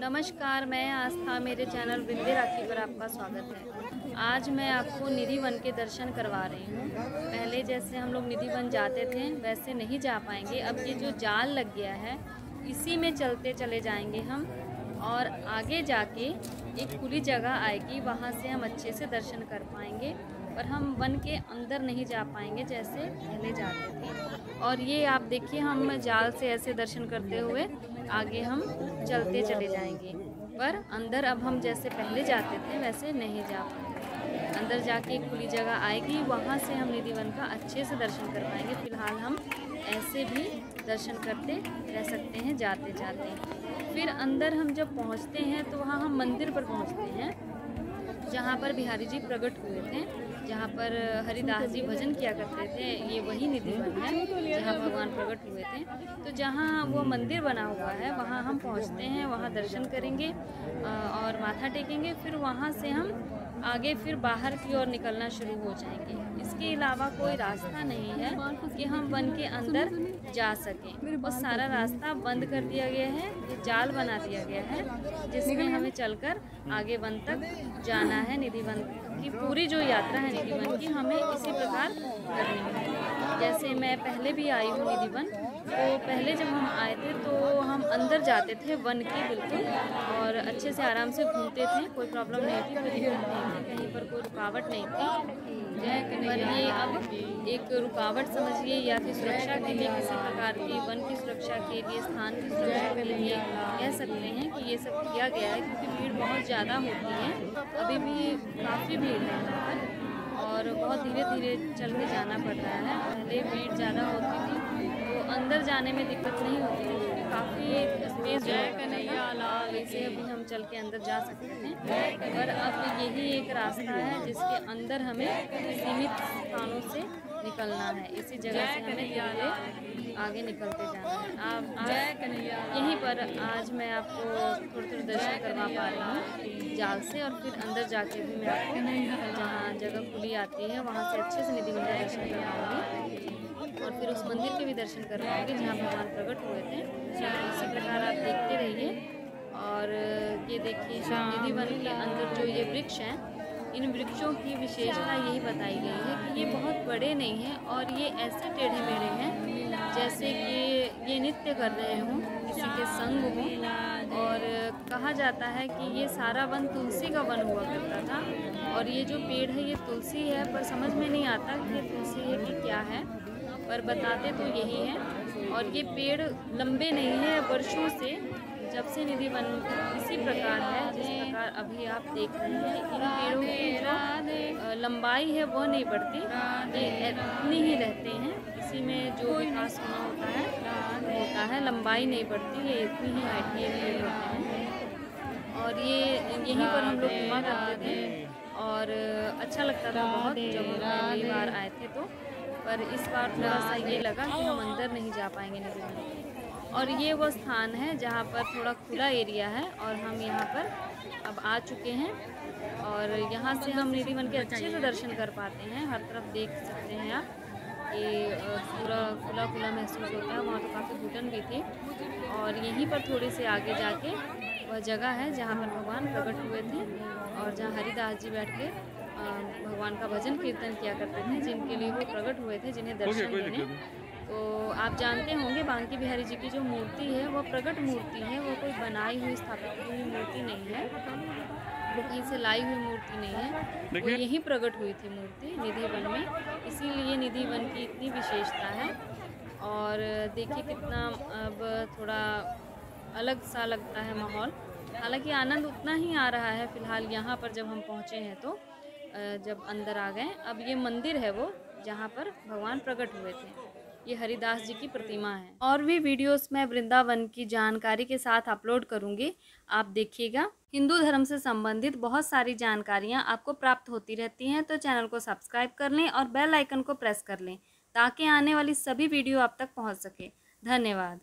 नमस्कार, मैं आस्था, मेरे चैनल बिंदे राखी पर आपका स्वागत है। आज मैं आपको निधि वन के दर्शन करवा रही हूँ। पहले जैसे हम लोग निधि वन जाते थे, वैसे नहीं जा पाएँगे। अब ये जो जाल लग गया है, इसी में चलते चले जाएँगे हम और आगे जाके एक खुली जगह आएगी। वहाँ से हम अच्छे से दर्शन कर पाएँगे। पर हम वन के अंदर नहीं जा पाएँगे जैसे पहले जाते थे। और ये आप देखिए, हम जाल से ऐसे दर्शन करते हुए आगे हम चलते चले जाएँगे। पर अंदर अब हम जैसे पहले जाते थे, वैसे नहीं जा पाएँगे। अंदर जाके एक खुली जगह आएगी, वहाँ से हम निधि वन का अच्छे से दर्शन कर पाएँगे। फ़िलहाल हम ऐसे भी दर्शन करते रह सकते हैं जाते जाते फिर अंदर हम जब पहुँचते हैं तो वहाँ हम मंदिर पर पहुँचते हैं। जहाँ पर बिहारी जी प्रकट हुए थे, जहाँ पर हरिदास जी भजन किया करते थे, ये वही निधि वन है, जहाँ भगवान प्रकट हुए थे। तो जहाँ वो मंदिर बना हुआ है, वहाँ हम पहुँचते हैं, वहाँ दर्शन करेंगे और माथा टेकेंगे, फिर वहाँ से हम आगे फिर बाहर की ओर निकलना शुरू हो जाएँगे। इसके अलावा कोई रास्ता नहीं है कि हम वन के अंदर जा सकें। और सारा रास्ता बंद कर दिया गया है ये जाल बना दिया गया है जिसमें हमें चलकर आगे वन तक जाना है निधि वन की पूरी जो यात्रा है निधिवन की, हमें इसी प्रकार करनी है। जैसे मैं पहले भी आई हूँ निधि वन तो पहले जब हम आए थे तो हम अंदर जाते थे वन के, बिल्कुल, और अच्छे से आराम से घूमते थे, कोई प्रॉब्लम नहीं थी, कोई दिक्कत नहीं थी, कहीं पर कोई रुकावट नहीं थी। पर ये अब एक रुकावट समझिए, या फिर सुरक्षा के लिए किसी प्रकार की, वन की सुरक्षा के लिए, स्थान की सुरक्षा के लिए कह सकते हैं कि ये सब किया गया है, क्योंकि बहुत ज़्यादा होती है। अभी भी काफ़ी भीड़ है। और बहुत धीरे धीरे चल के जाना पड़ता है। पहले भीड़ ज़्यादा होती थी तो अंदर जाने में दिक्कत नहीं होती थी। क्योंकि काफ़ी स्पेस वैसे अभी हम चल के अंदर जा सकते हैं। पर अब यही एक रास्ता है जिसके अंदर हमें सीमित स्थानों से निकलना है। इसी जगह से हमें आगे निकलते जाना है। आप, आप यहीं पर आज मैं आपको थोड़ी थोड़ी दर्शन करवा पा रही हूँ जाल से और फिर अंदर जाके भी मैं आपको जहाँ जगह खुली आती है वहाँ से अच्छे से निधि मंदिर दर्शन करवाऊँगी। और फिर उस मंदिर के भी दर्शन करवाऊँगी जहाँ भगवान प्रकट हुए थे। इसी प्रकार आप देखते रहिए। और ये देखिए निधि वन के अंदर जो ये वृक्ष हैं इन वृक्षों की विशेषता यही बताई गई है कि ये बहुत बड़े नहीं हैं और ये ऐसे टेढ़े मेढ़े हैं जैसे कि ये नृत्य कर रहे हों, किसी के संग हों, और कहा जाता है कि ये सारा वन तुलसी का वन हुआ करता था, और ये जो पेड़ है, ये तुलसी है, पर समझ में नहीं आता कि ये तुलसी है कि क्या है, पर बताते तो यही है। और ये पेड़ लंबे नहीं है, वर्षों से जब से निधि वन इसी प्रकार है जिस प्रकार अभी आप देख रहे हैं इन पेड़ों की जो लंबाई है वो नहीं बढ़ती। ये इतनी ही रहते हैं इसी में जो विकास होना होता है होता है लंबाई नहीं बढ़ती ये इतनी ही हाइट के पेड़ होते हैं। और ये यहीं पर हम लोग घुमा करते थे और अच्छा लगता था बहुत जब हम पहली बार आए थे तो। पर इस बार थोड़ा सा ये लगा कि हम अंदर नहीं जा पाएँगे निधि वन और ये वो स्थान है जहाँ पर थोड़ा खुला एरिया है और हम यहाँ पर अब आ चुके हैं और यहाँ से हम निधि वन के अच्छे से दर्शन कर पाते हैं। हर तरफ़ देख सकते हैं आप कि पूरा खुला खुला महसूस होता है। वहाँ तो काफ़ी घुटन भी थी और यहीं पर थोड़ी से आगे जाके वह जगह है जहाँ पर भगवान प्रकट हुए थे और जहाँ हरिदास जी बैठ के भगवान का भजन कीर्तन किया करते थे जिनके लिए वो प्रकट हुए थे जिन्हें दर्शन देने तो आप जानते होंगे बांकी बिहारी जी की जो मूर्ति है वो प्रकट मूर्ति है वो कोई बनाई हुई स्थापित हुई मूर्ति नहीं है वो कहीं से लाई हुई मूर्ति नहीं है। वो यहीं प्रकट हुई थी मूर्ति निधि वन में इसीलिए निधि वन की इतनी विशेषता है। और देखिए कितना अब थोड़ा अलग सा लगता है माहौल। हालाँकि आनंद उतना ही आ रहा है फ़िलहाल यहाँ पर जब हम पहुँचे हैं तो जब अंदर आ गए। अब ये मंदिर है वो जहाँ पर भगवान प्रकट हुए थे। ये हरिदास जी की प्रतिमा है। और भी वीडियोस मैं वृंदावन की जानकारी के साथ अपलोड करूँगी। आप देखिएगा। हिंदू धर्म से संबंधित बहुत सारी जानकारियाँ आपको प्राप्त होती रहती हैं तो चैनल को सब्सक्राइब कर लें और बेल आइकन को प्रेस कर लें, ताकि आने वाली सभी वीडियो आप तक पहुँच सके। धन्यवाद।